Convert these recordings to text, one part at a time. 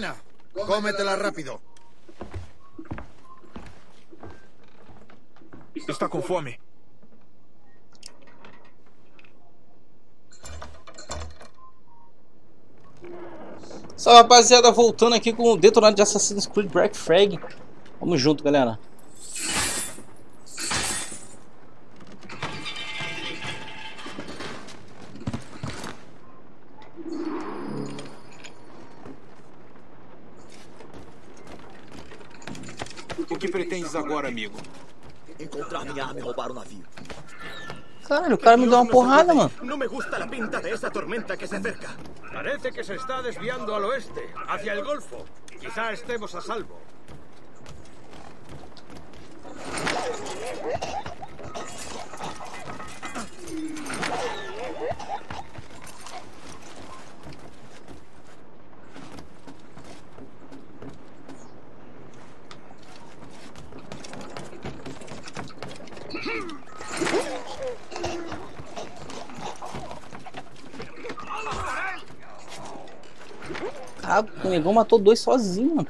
cena. Cómetela rápido. Está com fome? Salve rapaziada, voltando aqui com o detonado de Assassin's Creed Black Flag. Vamos junto, galera. O que pretendes agora, amigo? Encontrar minha arma e roubar o navio. Caralho, o cara me deu uma porrada, mano. No me gusta la pinta de esa tormenta que se acerca. Parece que se está desviando al oeste, hacia el Golfo. Quizá estemos a salvo. Ah, o negão matou dois sozinho, mano.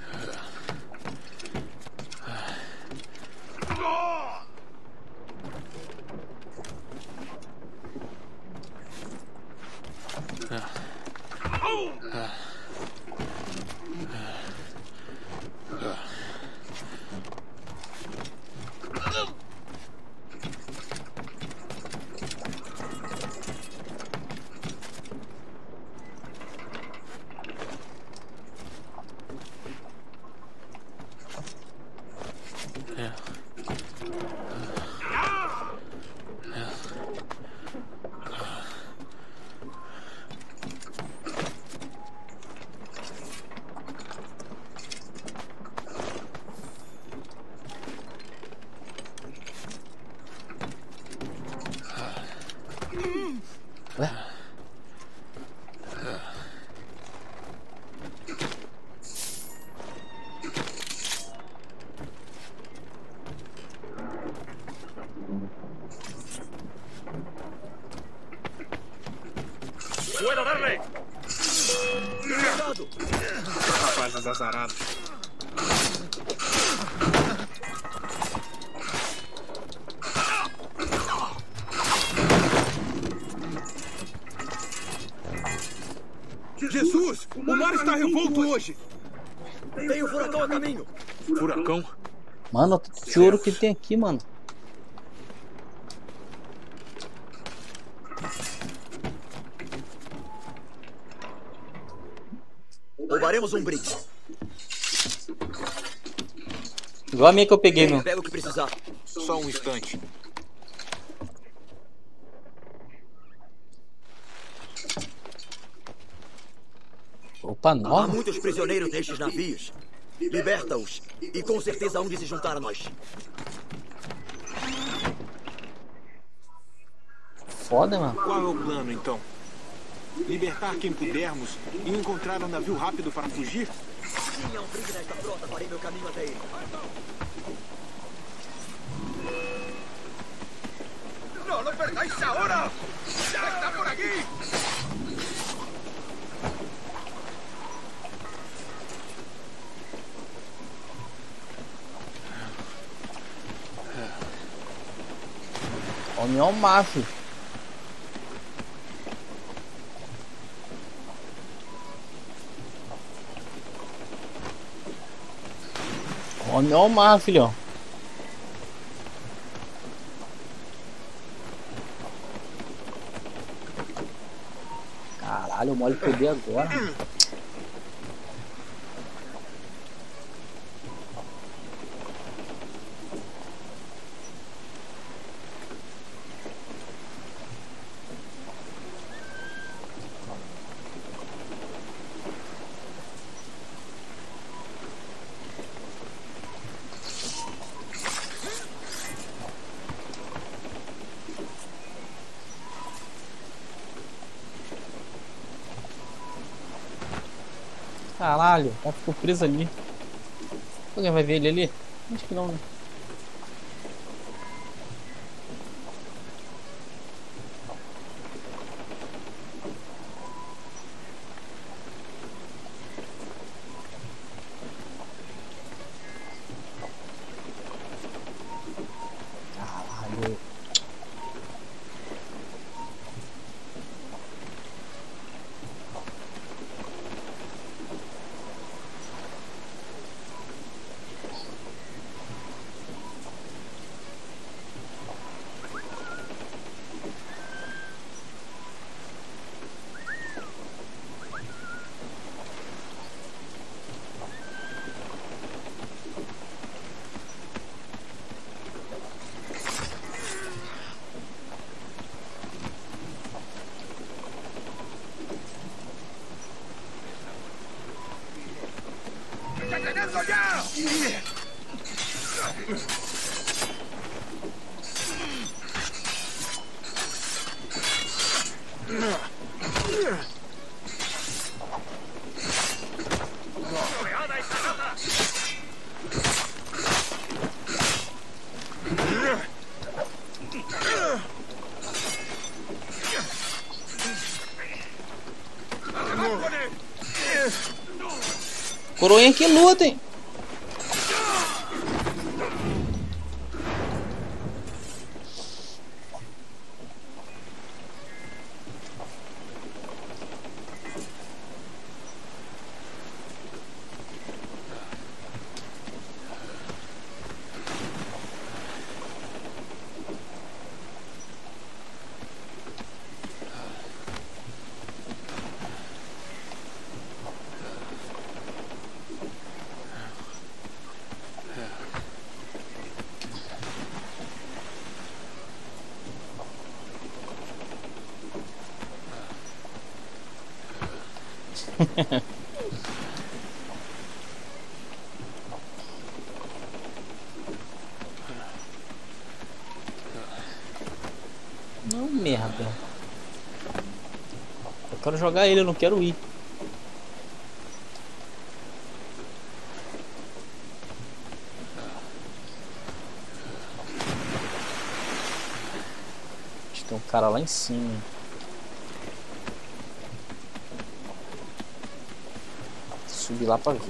Ué? ¡Puedo darle! Cuidado! Rapazes azarados. Jesus! O mar está revolto hoje! Tem um furacão a caminho! Furacão? Mano, o tanto de ouro que tem aqui, mano. Roubaremos um brinde. Igual a minha que eu peguei, meu. Pega o que precisar. Só um instante. Opa, Há nova? muitos prisioneiros nestes navios. Liberta-os. E com certeza hão de se juntar a nós. Foda, mano. Qual é o plano, então? Libertar quem pudermos e encontrar um navio rápido para fugir? Tinha um brinde nesta frota, farei meu caminho até ele. ¡No lo perdáis ahora! ¡Ya está por aquí! Homem é um macho. Homem é macho, filhão. Caralho, o mole poder agora. Caralho, o cara ficou preso ali. Alguém vai ver ele ali? Acho que não, né? Coroinha que lutem. Não, merda. Eu quero jogar ele, eu não quero ir. Tem um cara lá em cima. Subir lá pra ver.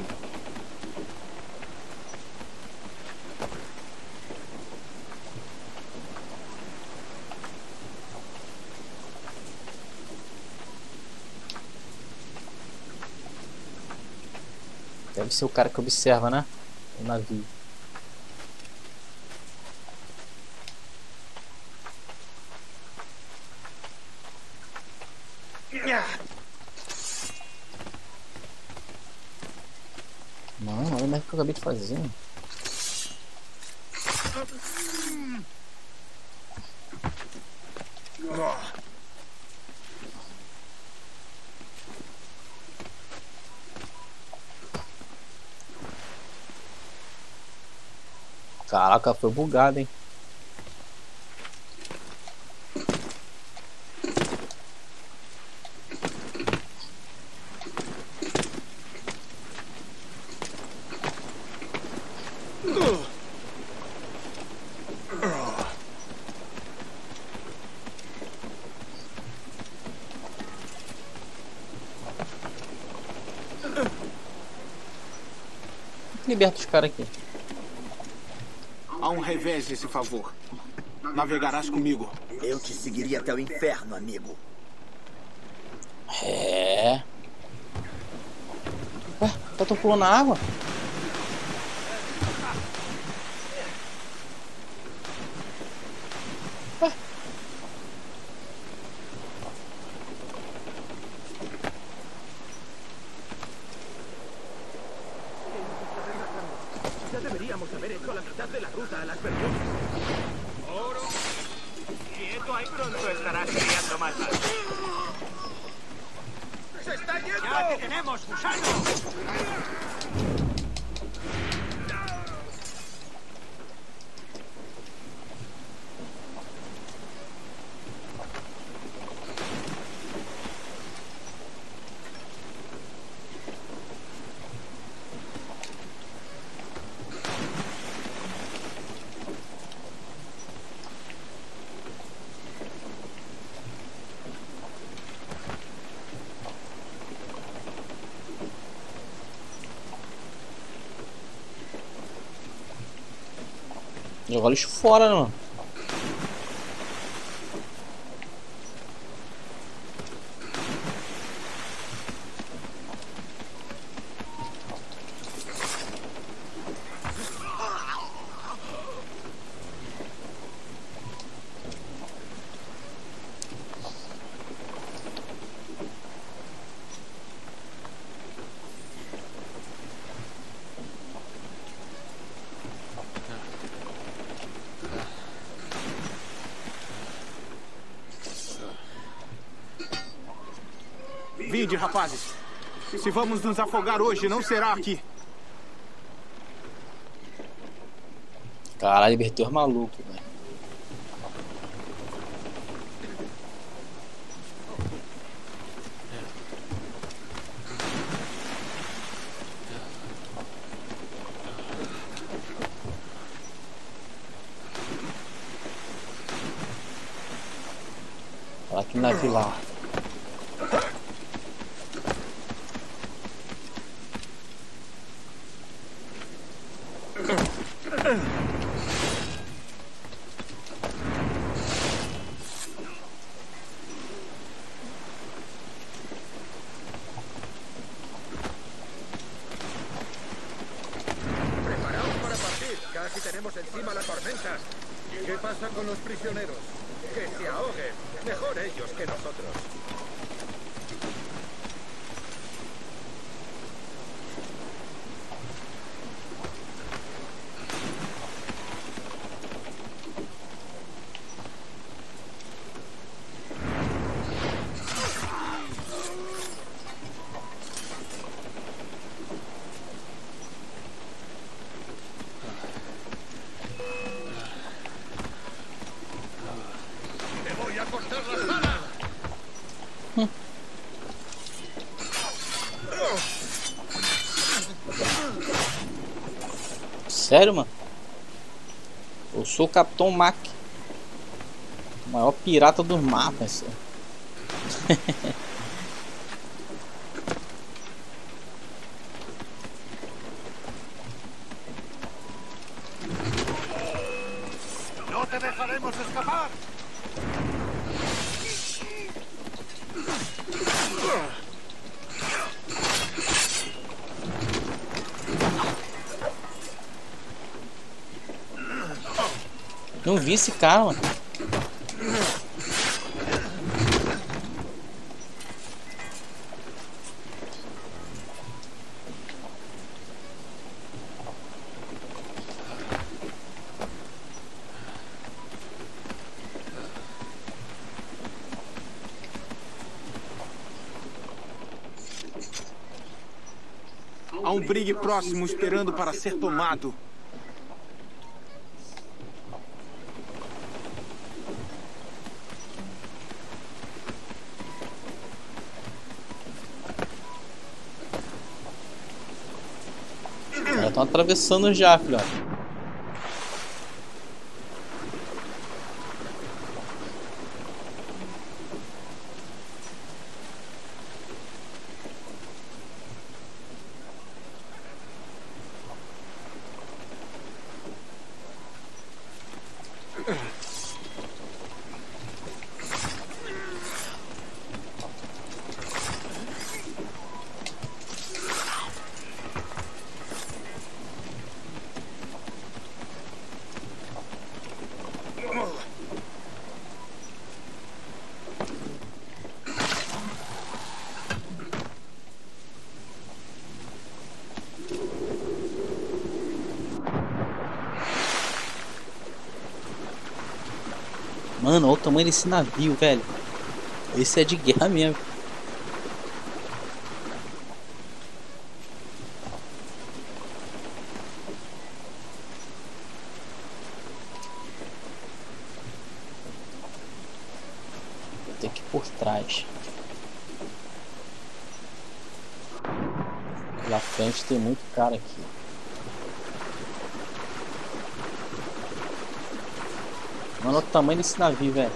Deve ser o cara que observa, né? O navio. Mano, olha mais o que eu acabei de fazer. Mano. Caraca, foi bugado, hein? Liberta os caras aqui. Há um revés nesse favor. Navegarás comigo. Eu te seguiria até o inferno, amigo. É. Ué, tá tão pulando na água? Deberíamos haber hecho la mitad de la ruta a las Bermudas. Oro. Quieto, ahí pronto estarás criando más. ¡Se está yendo! ¡Ya te tenemos, gusano! Jogar lixo fora, né, mano. Vinde, rapazes. Se vamos nos afogar hoje, não será aqui. Caralho, libertou os malucos, velho. Aqui na vila. Sério, mano? Eu sou o Capitão Mac. O maior pirata dos mapas. ¡No te dejaremos escapar! Não vi esse cara, mano. Há um brigue próximo esperando para ser tomado. Atravessando já, filhote. Mano, olha o tamanho desse navio, velho. Esse é de guerra mesmo. Ter que ir por trás. Lá frente tem muito cara aqui. Mano, olha o tamanho desse navio, velho.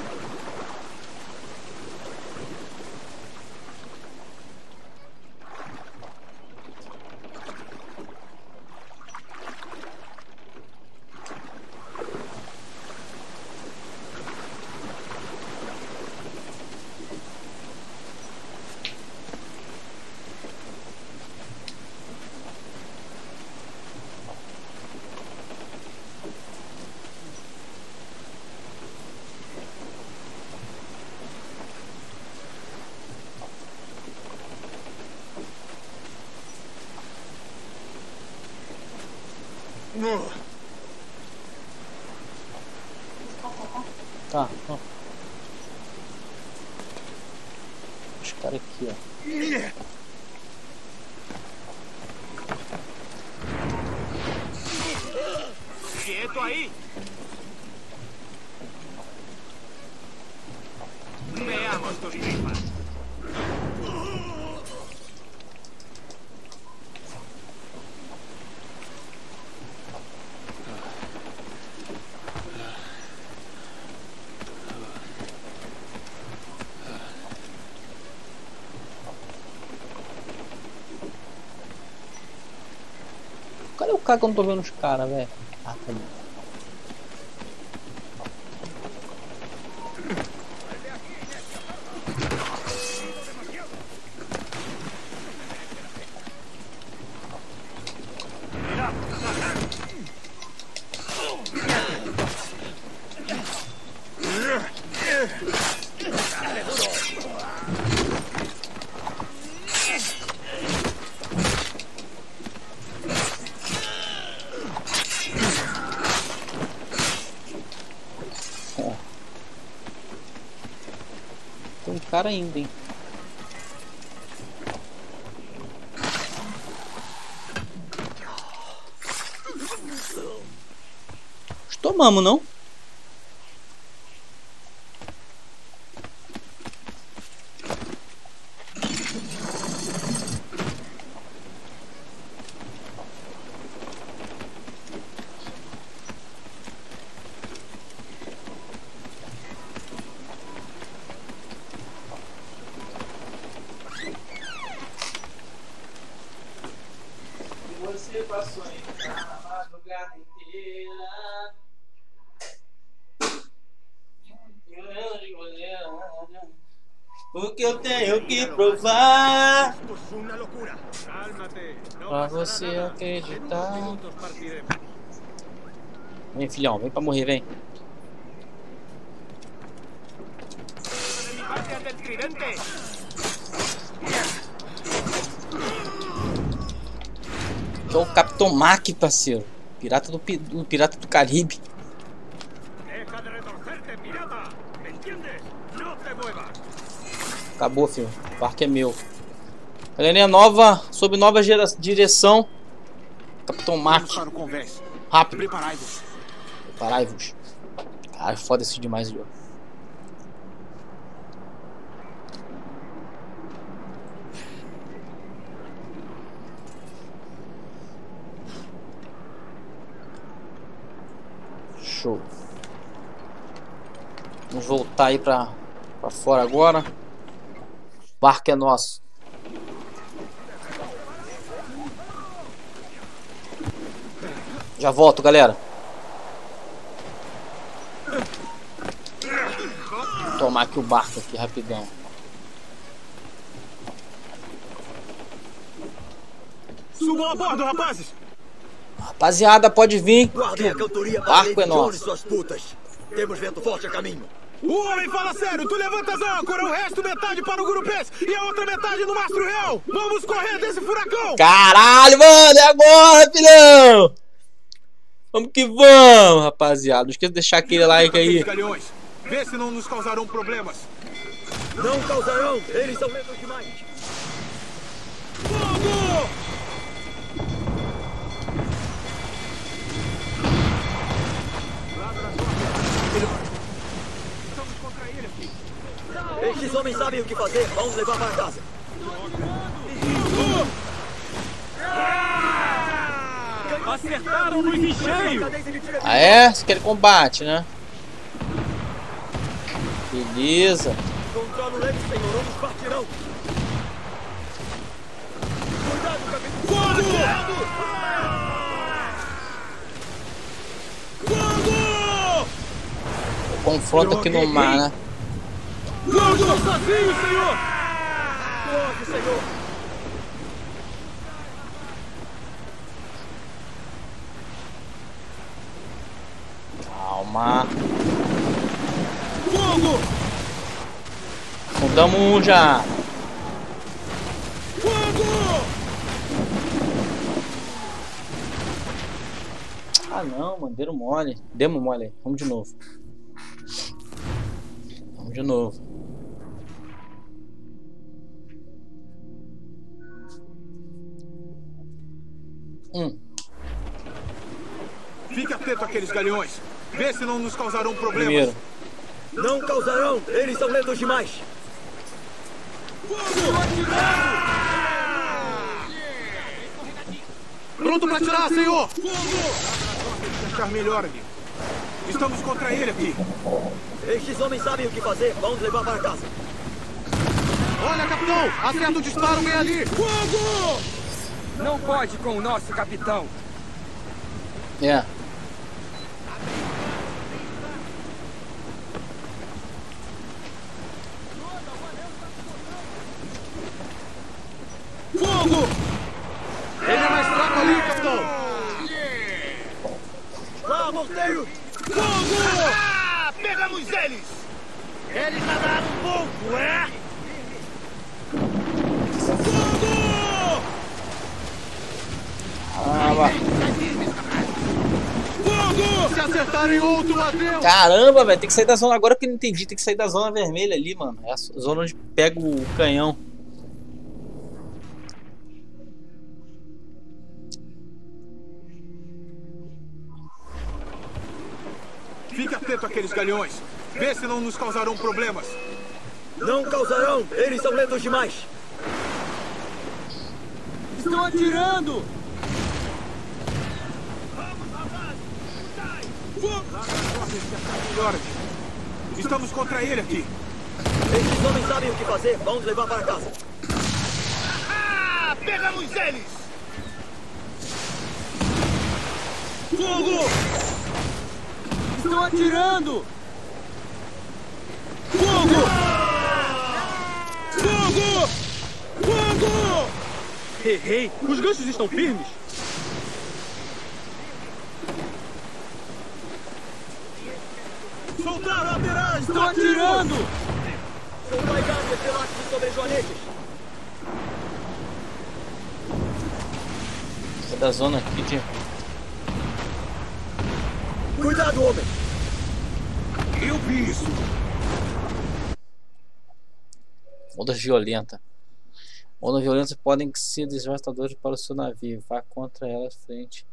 Tá, ó. Os caras aqui, ó. ¡Quieto ahí! Veamos tus tripas. Cadê o cara que eu não tô vendo os caras, velho? Ah, cara ainda, hein? Tomamos, não? O que eu tenho que provar pra você acreditar? Vem, filhão, vem pra morrer, vem. é o Capitão Mac, parceiro. Pirata do, do Pirata do Caribe. Deja de retorcerte, pirata. ¿Me entiendes? No te muevas. Acabou, filho. O barco é meu. Galerinha nova, sob nova gera- direção. Capitão Mac. Rápido. Preparai-vos. Preparai-vos. Caralho, foda-se demais, Leo. Show. Vamos voltar aí pra, pra fora agora. O barco é nosso. Já volto, galera. Vou tomar aqui o barco aqui rapidão. Subam a bordo, rapazes! Rapaziada, pode vir. Guardem a cantoria barco é nosso. Temos vento forte a caminho. O homem fala sério, tu levantas a âncora, o resto metade para o Gurupês e a outra metade no Mastro Real! Vamos correr desse furacão! Caralho, mano, é agora, filhão! Vamos que vamos, rapaziada. Não esqueça de deixar aquele like aí. galeões, vê se não nos causarão problemas. Não causarão, eles são lentos demais. Fogo! Estes homens sabem o que fazer, vamos levar para casa. Acertaram-nos em cheio! Ah, é? Você quer combate, né? Beleza. Controla senhor, partirão. Cuidado, capitão. Confronto aqui no mar, né? Não estou sozinho, senhor! Corre, senhor. Calma. Fogo! Fundamos um já. Fogo! Ah não, mano, deram mole. Demos mole. Vamos de novo. Vamos de novo. Hum. Fique atento àqueles galeões. Vê se não nos causarão problemas. Primeiro. Não causarão, eles são lentos demais. Pronto para atirar, senhor! Fogo! Achar melhor, amigo. Estamos contra ele aqui. Estes homens sabem o que fazer, vamos levar para casa. Olha, capitão! Acerta o disparo bem ali! Fogo! Não pode com o nosso capitão. Yeah. Fogo! Ele é mais fraco ali, é. capitão. Lá, morteiro! Fogo! Ah, pegamos eles! Eles nadaram tá um pouco, é? Se acertarem outro, adeus! Caramba, velho. Tem que sair da zona. Agora que eu não entendi. Tem que sair da zona vermelha ali, mano. É a zona onde pega o canhão. Fique atento àqueles galhões. Vê se não nos causarão problemas. Não causarão! Eles são lentos demais! Estão atirando! Estamos contra ele aqui. Esses homens sabem o que fazer. Vamos levar para casa. Ah, pegamos eles! Fogo! Estão atirando! Fogo! Fogo! Fogo! Errei! Os ganchos estão firmes! Estão atirando! São baigadas relatos sobre joanetes. Sai da zona aqui, tio. Cuidado, homem! Eu vi isso! Ondas violentas. Ondas violentas podem ser devastadoras para o seu navio. Vá contra elas frente.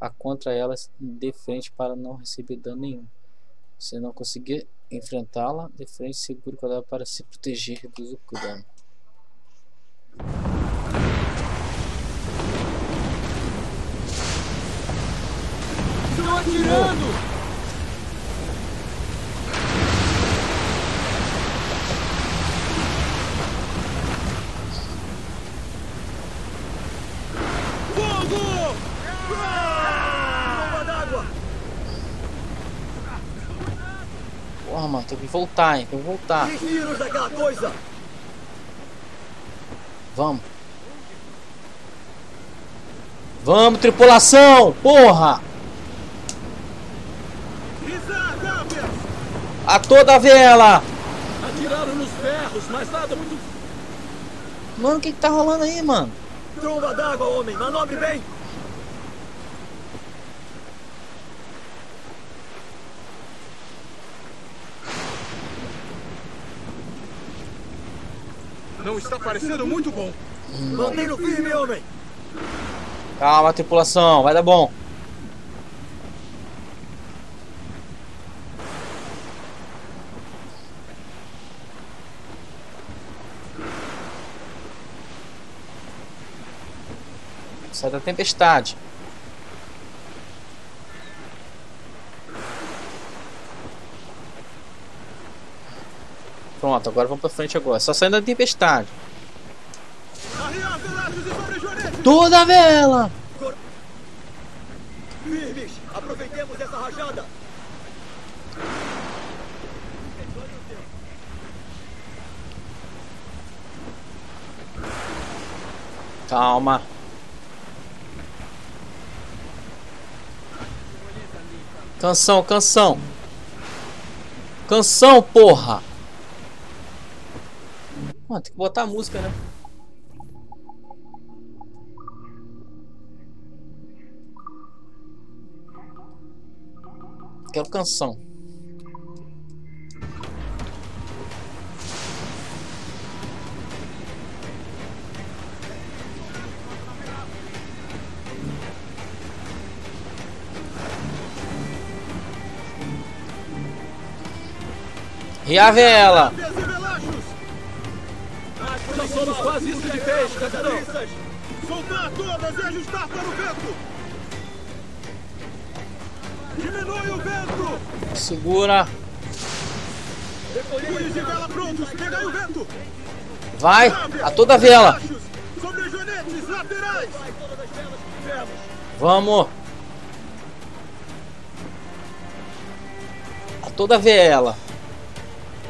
Vá contra elas de frente para não receber dano nenhum. Se não conseguir enfrentá-la de frente, segure o cadáver para se proteger e o dano. Estão atirando! Fogo! Bomba d'água! Porra, mano, tem que voltar, hein? Tem que voltar. Daquela coisa! Vamos. Vamos, tripulação! Porra! A toda vela! Atiraram nos ferros, mas nada muito... Mano, o que, que tá rolando aí, mano? Tromba d'água, homem! Manobre bem! Não está parecendo muito bom. Mantenha-no firme, homem! Calma, tripulação, vai dar bom. Sai da tempestade. Pronto, agora vamos pra frente agora. Só saindo da tempestade. Toda a vela! Aproveitemos essa rajada! Calma. Canção, canção. Canção, porra. Mano, tem que botar a música, né? Quero canção. E vez, capitão! Soltar todas e ajustar para o vento! Diminui o vento! Segura. Punhos de vela prontos! Pegai o vento! Vai. A toda vela. Sobre joanetes laterais! Vamos. A toda vela.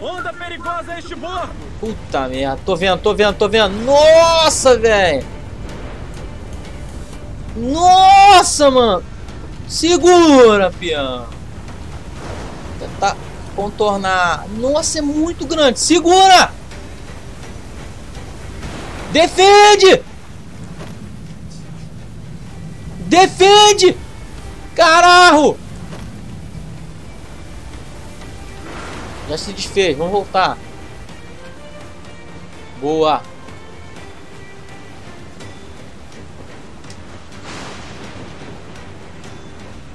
Onda perigosa este bordo! Puta merda. Tô vendo, tô vendo, tô vendo. Nossa, velho. Nossa, mano! Segura, peão! Tentar contornar. Nossa, é muito grande. Segura! Defende! Defende! Caralho! Já se desfez, vamos voltar. Boa.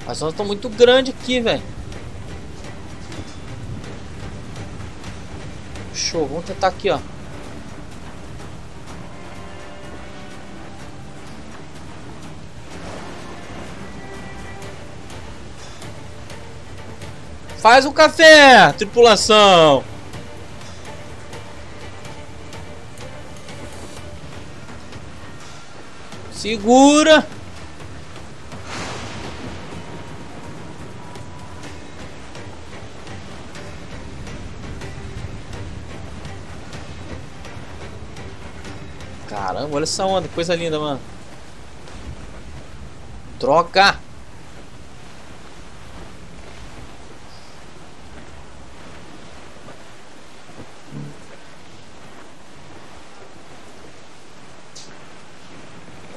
As ondas estão muito grandes aqui, velho. Show, vamos tentar aqui, ó. Faz um café, tripulação. Segura. Caramba, olha essa onda, coisa linda, mano. Troca.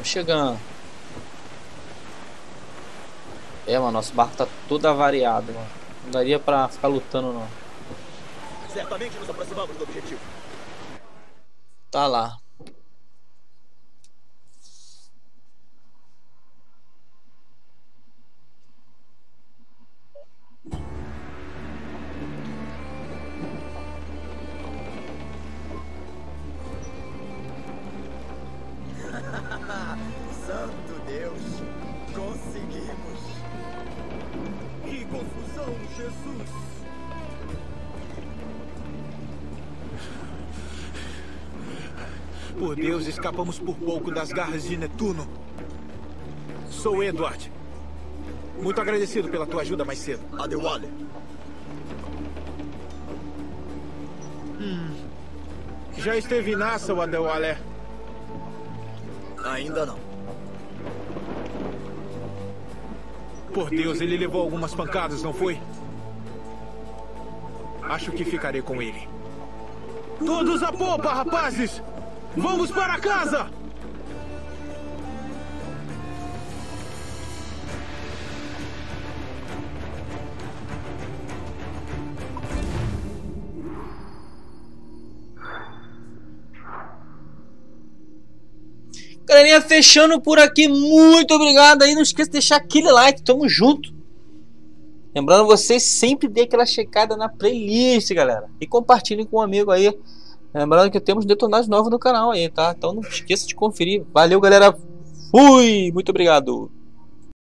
Chegando. É, mano, nosso barco tá todo avariado, mano. Não daria pra ficar lutando, não. Certamente nos aproximamos do objetivo. Tá lá. Escapamos por pouco das garras de Netuno. Sou Edward. Muito agradecido pela tua ajuda mais cedo. Adewale, Já esteve em Nassau, Adewale? ainda não. Por Deus, ele levou algumas pancadas, não foi? Acho que ficarei com ele. Todos a popa, rapazes! Vamos para casa! Galerinha, fechando por aqui. Muito obrigado aí. Não esqueça de deixar aquele like. Tamo junto. Lembrando vocês, sempre dê aquela checada na playlist, galera. E compartilhem com um amigo aí. Lembrando que temos detonados novos no canal aí, tá? Então não esqueça de conferir. Valeu, galera. Fui! Muito obrigado.